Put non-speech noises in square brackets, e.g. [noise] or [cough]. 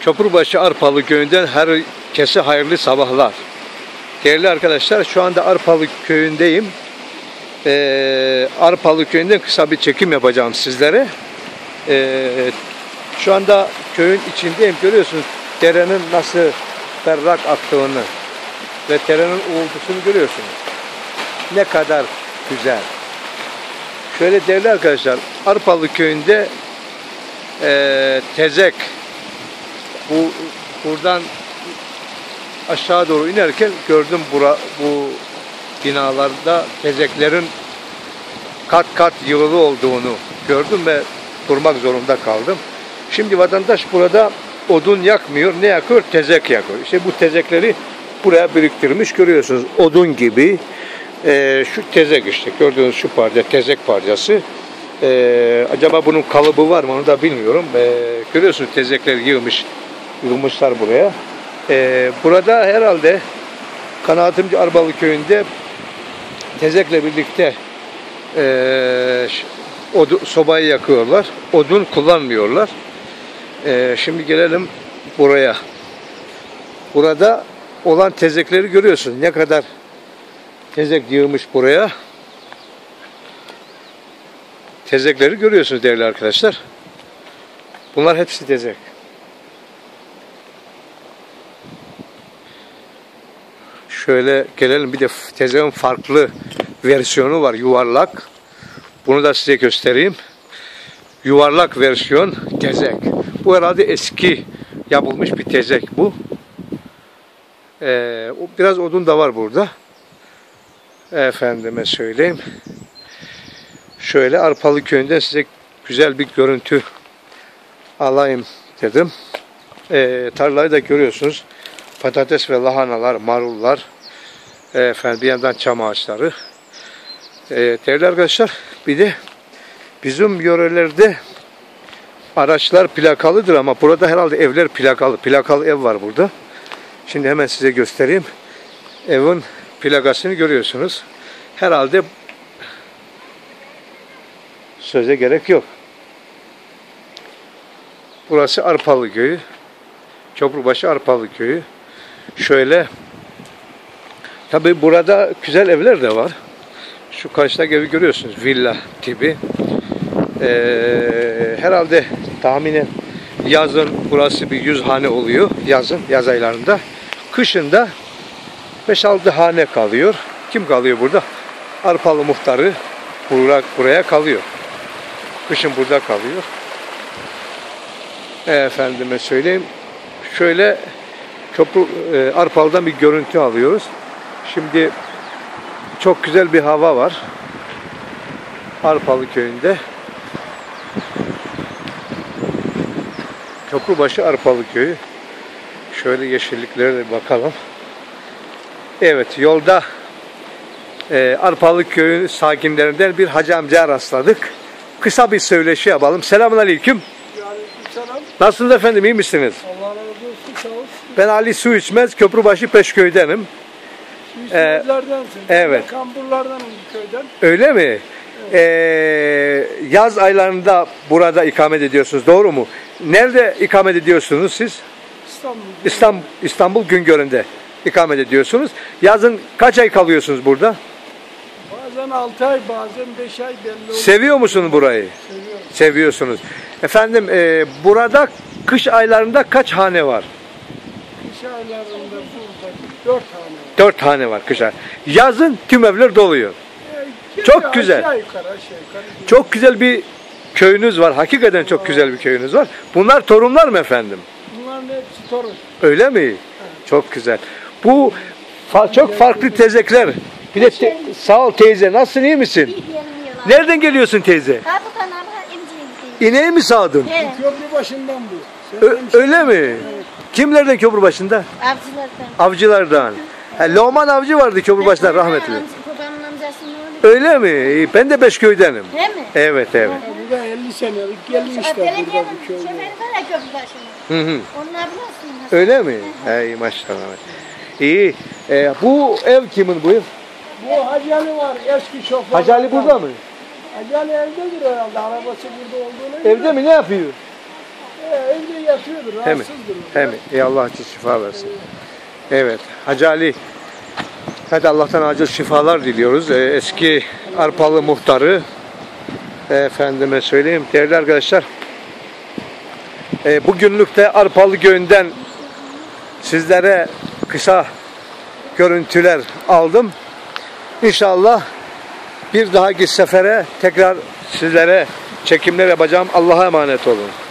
Köprübaşı Arpalı köyünden herkese hayırlı sabahlar. Değerli arkadaşlar şu anda Arpalı köyündeyim. Ee, Arpalı köyünden kısa bir çekim yapacağım sizlere. Ee, şu anda köyün içindeyim. Görüyorsunuz derenin nasıl berrak aktığını ve derenin uğultusunu görüyorsunuz. Ne kadar güzel. Şöyle değerli arkadaşlar Arpalı köyünde ee, tezek bu buradan aşağı doğru inerken gördüm bura, bu binalarda tezeklerin kat kat yığılı olduğunu gördüm ve durmak zorunda kaldım. Şimdi vatandaş burada odun yakmıyor. Ne yakıyor? Tezek yakıyor. İşte bu tezekleri buraya biriktirmiş görüyorsunuz. Odun gibi. Ee, şu tezek işte gördüğünüz şu parça tezek parçası. Ee, acaba bunun kalıbı var mı onu da bilmiyorum. Ee, görüyorsunuz tezekler yığmış, yığmışlar buraya. Ee, burada herhalde kanaatimce Arbalı köyünde tezekle birlikte e, odu, sobayı yakıyorlar. Odun kullanmıyorlar. E, şimdi gelelim buraya. Burada olan tezekleri görüyorsun. Ne kadar tezek yığmış buraya. Tezekleri görüyorsunuz değerli arkadaşlar. Bunlar hepsi tezek. Şöyle gelelim bir de tezeğin farklı versiyonu var yuvarlak. Bunu da size göstereyim. Yuvarlak versiyon tezek. Bu herhalde eski yapılmış bir tezek bu. Ee, biraz odun da var burada. Efendime söyleyeyim. Şöyle Arpalı köyünden size güzel bir görüntü alayım dedim. Ee, tarlayı da görüyorsunuz. Patates ve lahanalar, marullar, e, efendim bir yandan çam ağaçları. E, değerli arkadaşlar bir de bizim yörelerde araçlar plakalıdır ama burada herhalde evler plakalı. Plakalı ev var burada. Şimdi hemen size göstereyim. Evin plakasını görüyorsunuz. Herhalde söze gerek yok. Burası Arpalı köyü. Çopurbaşı Arpalı köyü. Şöyle tabi burada güzel evler de var. Şu karşıdaki evi görüyorsunuz villa tipi. Ee, herhalde tahminen yazın burası bir yüz hane oluyor. Yazın, yaz aylarında. Kışında 5-6 hane kalıyor. Kim kalıyor burada? Arpalı muhtarı buraya, buraya kalıyor. Kışın burada kalıyor. Efendime söyleyeyim. Şöyle Köprü e, Arpalı'dan bir görüntü alıyoruz. Şimdi çok güzel bir hava var. Arpalı köyünde. Köprübaşı Arpalı köyü. Şöyle yeşilliklere de bakalım. Evet yolda e, Arpalı köyü sakinlerinden bir hacı amcaya rastladık. Kısa bir söyleşi yapalım. Selamun aleyküm. Selam. Nasılsınız efendim iyi misiniz? Allah Ben Ali Su İçmez, Köprübaşı Peşköy'denim. Müslümanlardansın. evet. Kamburlardan bir köyden. Öyle mi? Ee, yaz aylarında burada ikamet ediyorsunuz, doğru mu? Nerede ikamet ediyorsunuz siz? İstanbul. İstanbul, İstanbul Güngören'de ikamet ediyorsunuz. Yazın kaç ay kalıyorsunuz burada? Bazen 6 ay bazen 5 ay belli oluyor. Seviyor musunuz burayı? Seviyorum. Seviyorsunuz. Efendim e, burada kış aylarında kaç hane var? Kış aylarında burada 4 tane. Dört hane var kış ay. Yazın tüm evler doluyor. E, Çok güzel. Aşağı yukarı aşağı yukarı. Çok güzel bir köyünüz var. Hakikaten çok güzel bir köyünüz var. Bunlar torunlar mı efendim? Bunların hepsi torun. Öyle mi? Çok güzel. Bu fa- çok farklı tezekler. Bir de te- sağ ol teyze. Nasılsın iyi misin? Nereden geliyorsun teyze? İneği mi sağdın? Evet. Köprü başından bu. Ö- öyle mi? Kimlerden köprü başında? Avcılardan. Avcılardan. [laughs] Ha, Loman avcı vardı köprü başında rahmetli. Amca- Babamın amcasının oğlu. Öyle mi? Ben de Beşköy'denim. Değil mi? Evet evet. Bu da 50 senelik gelmişler burada Belediyenin bu köyde. şoförü var ya köprü başında. Hı hı. Onlar biliyorsun. Öyle mi? Ey maşallah. İyi. Ee, bu ev kimin bu ev? Bu Hacı Ali var eski şoför. Hacı Ali burada mı? Hacı Ali evdedir herhalde. Arabası burada olduğuna göre. Evde mi? Ne yapıyor? Yatıyordur, Hem, rahatsızdır. hem iyi Allah acil şifa versin. Evet. Hacı Ali Hadi Allah'tan acil şifalar diliyoruz. Ee, eski Arpalı muhtarı efendime söyleyeyim. Değerli arkadaşlar e, bugünlük de Arpalı Köyü'nden sizlere kısa görüntüler aldım. İnşallah bir dahaki sefere tekrar sizlere çekimler yapacağım. Allah'a emanet olun.